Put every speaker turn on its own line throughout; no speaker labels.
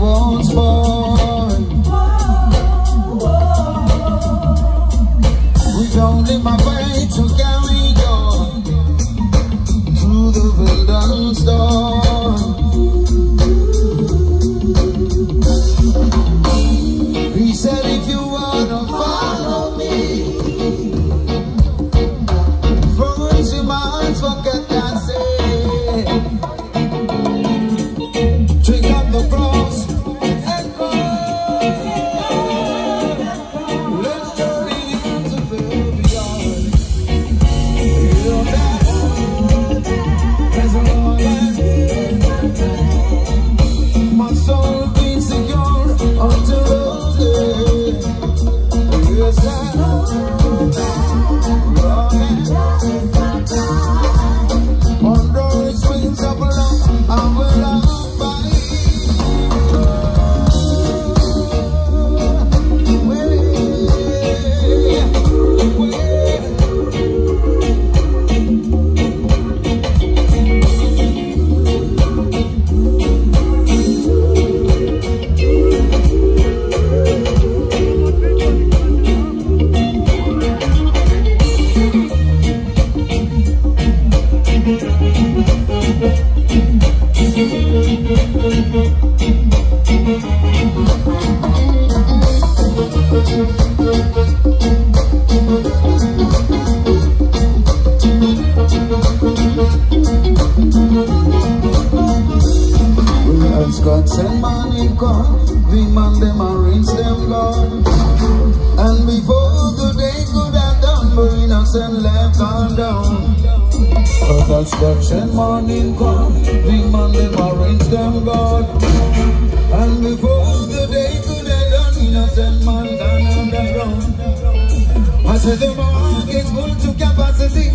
once born. We've only my way to carry on through the wilderness door. Send money gone, the man them arrange them gone. And before the day could have done, but innocent left on down. Others them send money gone, the man them arrange them gone. And before the day could have done, innocent man gone underground. I said the market's full to capacity,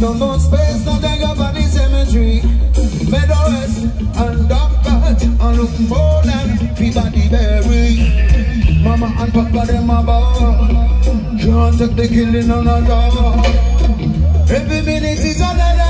no more space, no take up at the cemetery. Meadow West and Look more than Peabody Berry. Mama and Papa them about. Can't take the killing on a dog. Every minute is another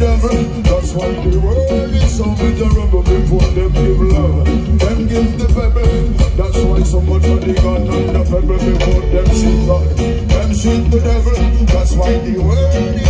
devil. That's why the world is so miserable. Before them give love, them give the pebble. That's why so much money got on the pebble. Before them see God, them seek the devil. That's why the world is